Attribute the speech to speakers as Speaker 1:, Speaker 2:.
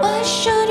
Speaker 1: Why should